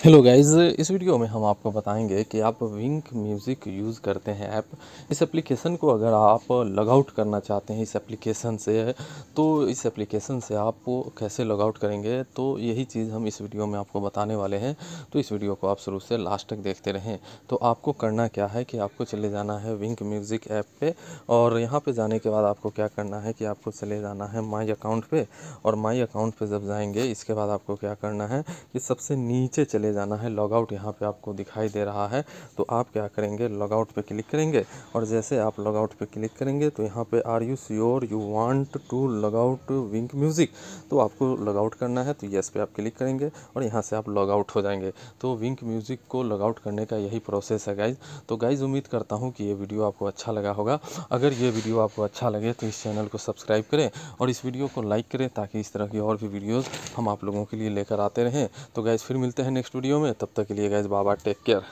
Hello guys इस video में हम आपको बताएँगे कि आप विंक म्यूज़िक यूज़ करते हैं ऐप इस एप्लीकेशन को अगर आप लॉग आउट करना चाहते हैं इस एप्लीकेशन से तो इस एप्लीकेशन से आप कैसे लॉग आउट करेंगे? तो यही चीज़ हम इस वीडियो में आपको बताने वाले हैं। तो इस वीडियो को आप शुरू से लास्ट तक देखते रहें। तो आपको करना क्या है कि आपको चले जाना है विंक म्यूज़िक ऐप पर और यहाँ पर जाने के बाद आपको क्या करना है कि आपको चले जाना है माई अकाउंट पर और माई अकाउंट पर जब जाएँगे, इसके बाद आपको क्या करना है कि सबसे नीचे चले चले जाना है। लॉग आउट यहाँ पे आपको दिखाई दे रहा है। तो आप क्या करेंगे? लॉग आउट पे क्लिक करेंगे और जैसे आप लॉग आउट पे क्लिक करेंगे तो यहाँ पे are you sure you want to log out wink music? तो आपको लॉग आउट करना है तो यस पे आप क्लिक करेंगे और यहाँ से आप लॉग आउट हो जाएँगे। तो विंक म्यूज़िक को लॉग आउट करने का यही प्रोसेस है गाइज़ तो गाइज़ उम्मीद करता हूँ कि ये वीडियो आपको अच्छा लगा होगा। अगर ये वीडियो आपको अच्छा लगे तो इस चैनल को सब्सक्राइब करें और इस वीडियो को लाइक करें ताकि इस तरह की और भी वीडियोज़ हम आप लोगों के लिए लेकर आते रहें। तो गाइज़ फिर मिलते हैं नेक्स्ट वीडियो में तब तक के लिए गैस बाबा टेक केयर